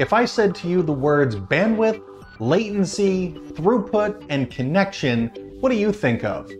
If I said to you the words bandwidth, latency, throughput, and connection, what do you think of?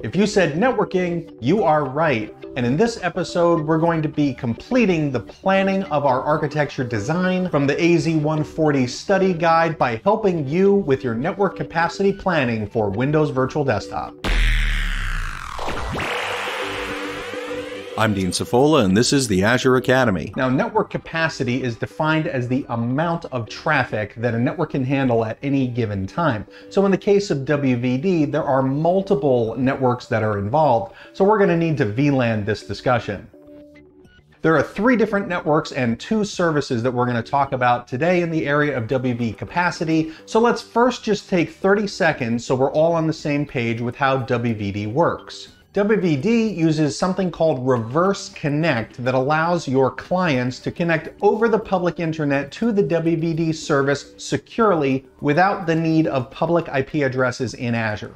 If you said networking, you are right. And in this episode, we're going to be completing the planning of our architecture design from the AZ140 study guide by helping you with your network capacity planning for Windows Virtual Desktop. I'm Dean Cefola, and this is the Azure Academy. Now, network capacity is defined as the amount of traffic that a network can handle at any given time. So in the case of WVD, there are multiple networks that are involved, so we're going to need to VLAN this discussion. There are three different networks and two services that we're going to talk about today in the area of WV capacity. So let's first just take 30 seconds so we're all on the same page with how WVD works. WVD uses something called Reverse Connect that allows your clients to connect over the public internet to the WVD service securely without the need of public IP addresses in Azure.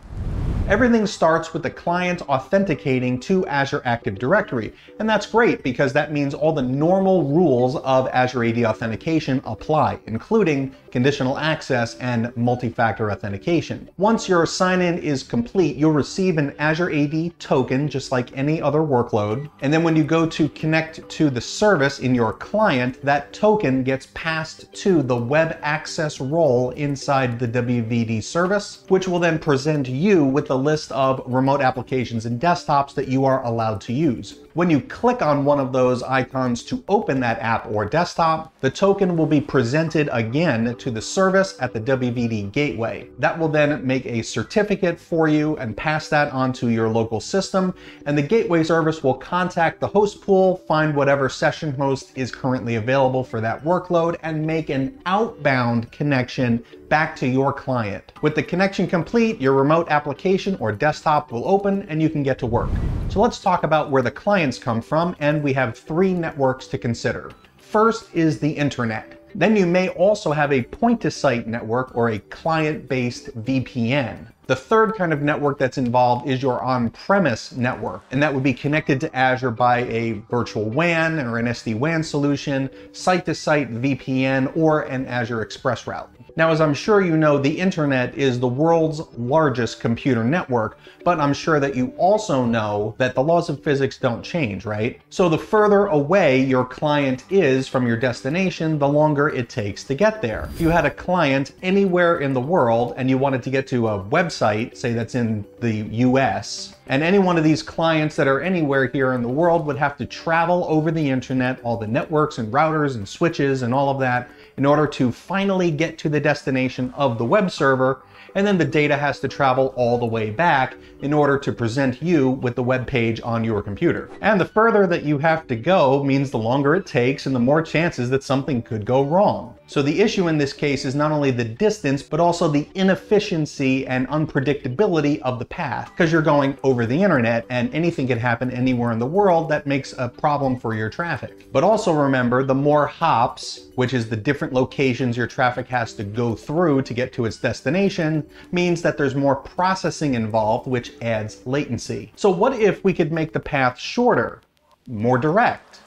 Everything starts with the client authenticating to Azure Active Directory. And that's great because that means all the normal rules of Azure AD authentication apply, including conditional access and multi-factor authentication. Once your sign-in is complete, you'll receive an Azure AD token just like any other workload. And then when you go to connect to the service in your client, that token gets passed to the web access role inside the WVD service, which will then present you with the the list of remote applications and desktops that you are allowed to use. When you click on one of those icons to open that app or desktop, the token will be presented again to the service at the WVD gateway. That will then make a certificate for you and pass that onto your local system, and the gateway service will contact the host pool, find whatever session host is currently available for that workload, and make an outbound connection back to your client. With the connection complete, your remote application or desktop will open and you can get to work. So let's talk about where the clients come from, and we have three networks to consider. First is the internet. Then you may also have a point-to-site network or a client-based VPN. The third kind of network that's involved is your on-premise network, and that would be connected to Azure by a virtual WAN or an SD-WAN solution, site-to-site VPN, or an Azure ExpressRoute. Now, as I'm sure you know, the internet is the world's largest computer network, but I'm sure that you also know that the laws of physics don't change, right? So the further away your client is from your destination, the longer it takes to get there. If you had a client anywhere in the world and you wanted to get to a website, say that's in the US, and any one of these clients that are anywhere here in the world would have to travel over the internet, all the networks and routers and switches and all of that, in order to finally get to the destination of the web server and then the data has to travel all the way back in order to present you with the web page on your computer. And the further that you have to go means the longer it takes and the more chances that something could go wrong. So the issue in this case is not only the distance, but also the inefficiency and unpredictability of the path, because you're going over the internet and anything can happen anywhere in the world that makes a problem for your traffic. But also remember, the more hops, which is the different locations your traffic has to go through to get to its destination, means that there's more processing involved, which adds latency. So what if we could make the path shorter, more direct,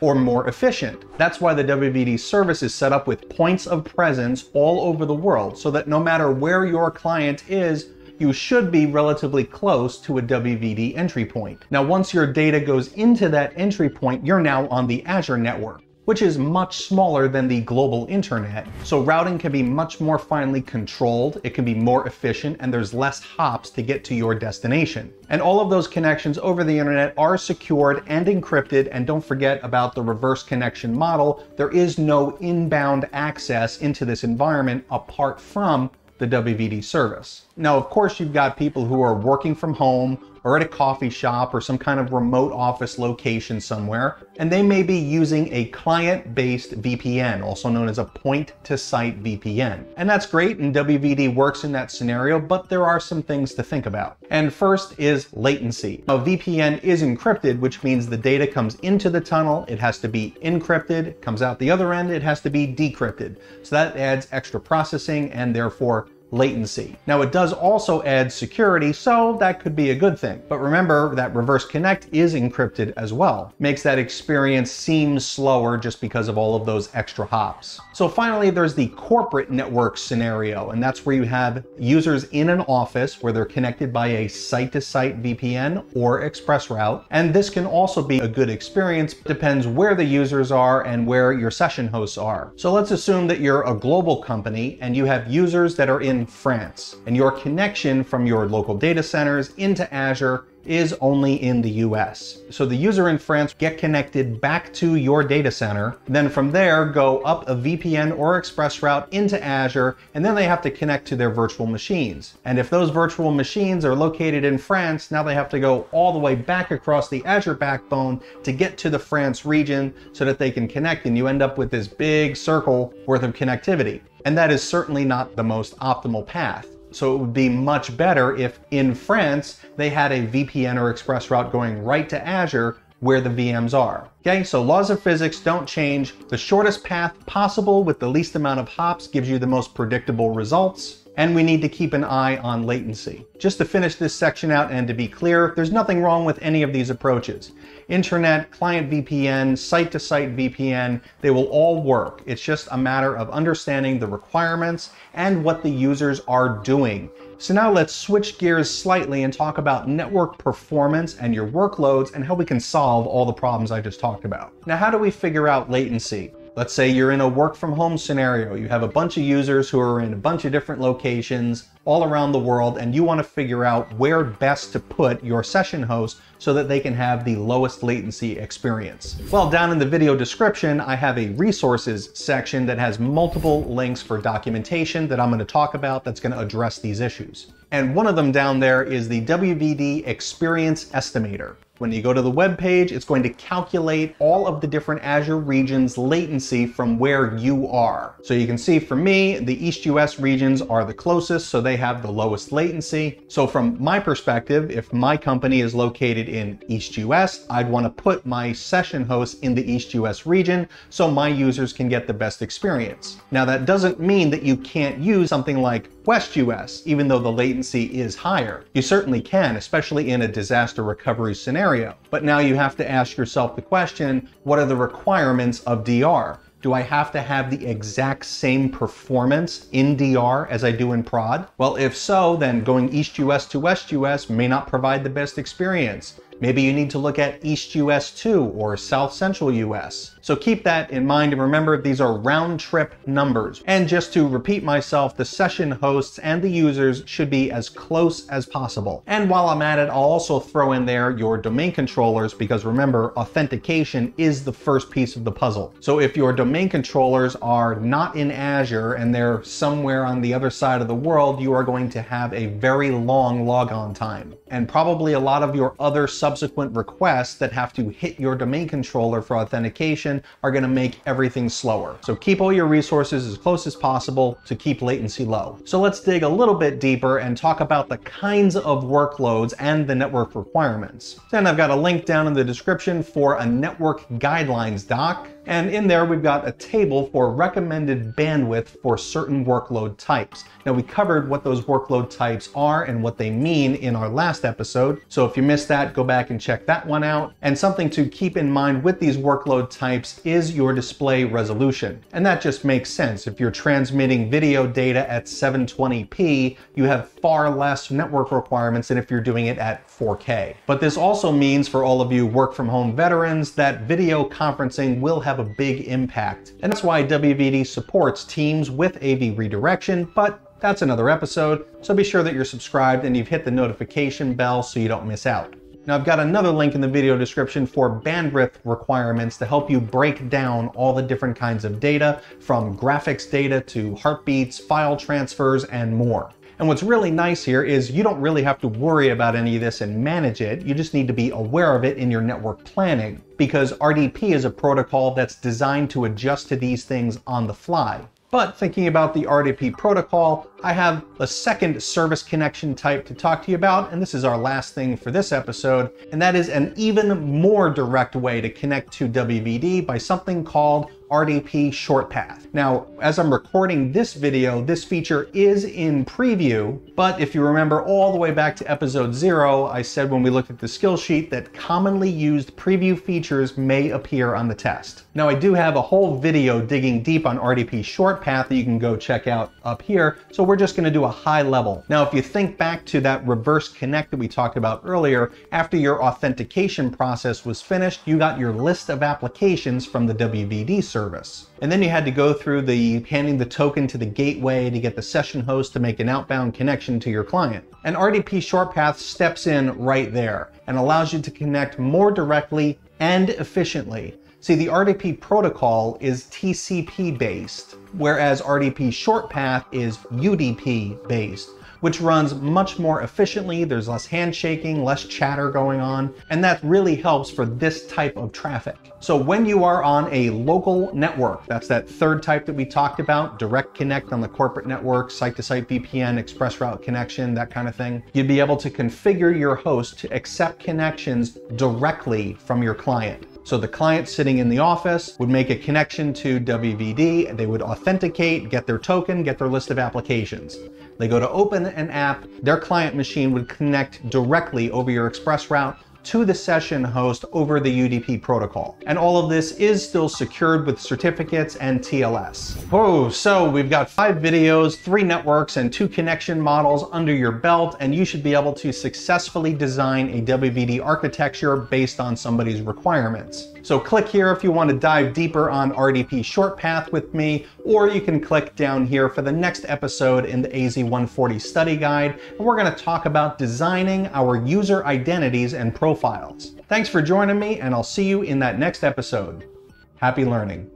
or more efficient? That's why the WVD service is set up with points of presence all over the world, so that no matter where your client is, you should be relatively close to a WVD entry point. Now, once your data goes into that entry point, you're now on the Azure network which is much smaller than the global internet. So routing can be much more finely controlled, it can be more efficient, and there's less hops to get to your destination. And all of those connections over the internet are secured and encrypted, and don't forget about the reverse connection model. There is no inbound access into this environment apart from the WVD service. Now, of course, you've got people who are working from home or at a coffee shop or some kind of remote office location somewhere, and they may be using a client-based VPN, also known as a point-to-site VPN. And that's great, and WVD works in that scenario, but there are some things to think about. And first is latency. A VPN is encrypted, which means the data comes into the tunnel, it has to be encrypted, comes out the other end, it has to be decrypted. So that adds extra processing and therefore latency. Now it does also add security, so that could be a good thing. But remember that reverse connect is encrypted as well. Makes that experience seem slower just because of all of those extra hops. So finally, there's the corporate network scenario, and that's where you have users in an office where they're connected by a site-to-site VPN or ExpressRoute. And this can also be a good experience, depends where the users are and where your session hosts are. So let's assume that you're a global company and you have users that are in France, and your connection from your local data centers into Azure is only in the US. So the user in France get connected back to your data center, then from there go up a VPN or ExpressRoute into Azure, and then they have to connect to their virtual machines. And if those virtual machines are located in France, now they have to go all the way back across the Azure backbone to get to the France region so that they can connect, and you end up with this big circle worth of connectivity. And that is certainly not the most optimal path. So it would be much better if in France they had a VPN or ExpressRoute going right to Azure where the VMs are. Okay, so laws of physics don't change. The shortest path possible with the least amount of hops gives you the most predictable results and we need to keep an eye on latency. Just to finish this section out and to be clear, there's nothing wrong with any of these approaches. Internet, client VPN, site-to-site VPN, they will all work. It's just a matter of understanding the requirements and what the users are doing. So now let's switch gears slightly and talk about network performance and your workloads and how we can solve all the problems I just talked about. Now, how do we figure out latency? Let's say you're in a work from home scenario. You have a bunch of users who are in a bunch of different locations all around the world, and you want to figure out where best to put your session host so that they can have the lowest latency experience. Well, down in the video description, I have a resources section that has multiple links for documentation that I'm going to talk about that's going to address these issues. And one of them down there is the WVD Experience Estimator. When you go to the web page, it's going to calculate all of the different Azure regions latency from where you are. So you can see for me, the East US regions are the closest, so they have the lowest latency. So from my perspective, if my company is located in East US, I'd want to put my session host in the East US region so my users can get the best experience. Now that doesn't mean that you can't use something like West US, even though the latency is higher. You certainly can, especially in a disaster recovery scenario. But now you have to ask yourself the question, what are the requirements of DR? Do I have to have the exact same performance in DR as I do in prod? Well, if so, then going East US to West US may not provide the best experience. Maybe you need to look at East US 2 or South Central US. So keep that in mind and remember these are round trip numbers. And just to repeat myself, the session hosts and the users should be as close as possible. And while I'm at it, I'll also throw in there your domain controllers because remember, authentication is the first piece of the puzzle. So if your domain controllers are not in Azure and they're somewhere on the other side of the world, you are going to have a very long logon time. And probably a lot of your other sub subsequent requests that have to hit your domain controller for authentication are going to make everything slower. So keep all your resources as close as possible to keep latency low. So let's dig a little bit deeper and talk about the kinds of workloads and the network requirements. Then I've got a link down in the description for a network guidelines doc and in there, we've got a table for recommended bandwidth for certain workload types. Now, we covered what those workload types are and what they mean in our last episode. So if you missed that, go back and check that one out. And something to keep in mind with these workload types is your display resolution. And that just makes sense. If you're transmitting video data at 720p, you have far less network requirements than if you're doing it at 4K. But this also means for all of you work from home veterans that video conferencing will have a big impact. And that's why WVD supports Teams with AV redirection, but that's another episode, so be sure that you're subscribed and you've hit the notification bell so you don't miss out. Now I've got another link in the video description for bandwidth requirements to help you break down all the different kinds of data from graphics data to heartbeats, file transfers, and more. And what's really nice here is you don't really have to worry about any of this and manage it. You just need to be aware of it in your network planning because RDP is a protocol that's designed to adjust to these things on the fly. But thinking about the RDP protocol, I have a second service connection type to talk to you about, and this is our last thing for this episode, and that is an even more direct way to connect to WVD by something called RDP Shortpath. Now, as I'm recording this video, this feature is in preview, but if you remember all the way back to episode zero, I said when we looked at the skill sheet that commonly used preview features may appear on the test. Now, I do have a whole video digging deep on RDP Shortpath that you can go check out up here, so we're just gonna do a high level. Now, if you think back to that reverse connect that we talked about earlier, after your authentication process was finished, you got your list of applications from the WVD service. And then you had to go through the handing the token to the gateway to get the session host to make an outbound connection to your client. And RDP Shortpath steps in right there and allows you to connect more directly and efficiently. See, the RDP protocol is TCP based, whereas RDP Shortpath is UDP based which runs much more efficiently. There's less handshaking, less chatter going on, and that really helps for this type of traffic. So when you are on a local network, that's that third type that we talked about, direct connect on the corporate network, site-to-site VPN, ExpressRoute connection, that kind of thing, you'd be able to configure your host to accept connections directly from your client. So the client sitting in the office would make a connection to WVD, they would authenticate, get their token, get their list of applications. They go to open an app, their client machine would connect directly over your ExpressRoute to the session host over the UDP protocol. And all of this is still secured with certificates and TLS. Oh, so we've got five videos, three networks, and two connection models under your belt, and you should be able to successfully design a WVD architecture based on somebody's requirements. So click here if you want to dive deeper on RDP Shortpath with me, or you can click down here for the next episode in the AZ140 study guide, and we're going to talk about designing our user identities and profiles. Thanks for joining me, and I'll see you in that next episode. Happy learning.